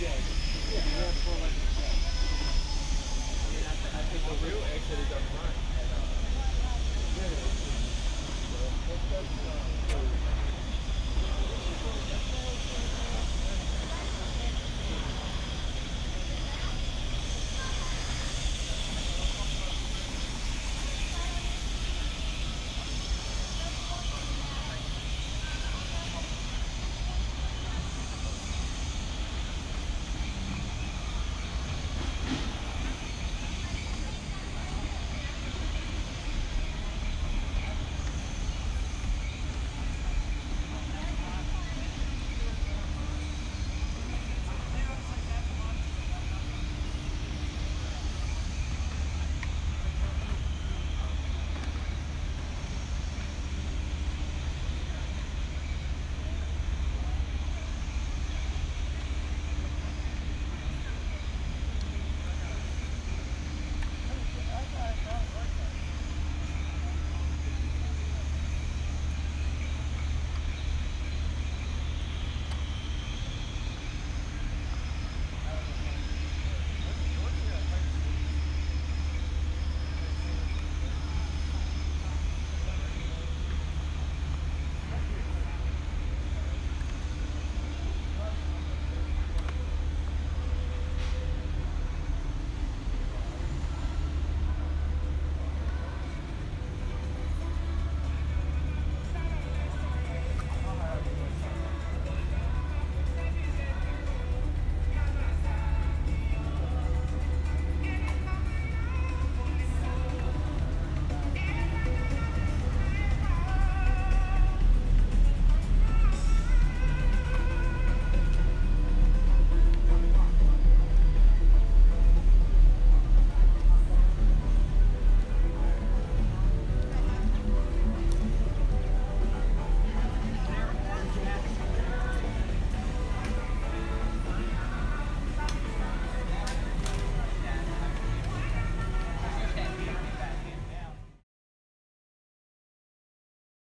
Real exit is up front. And, uh,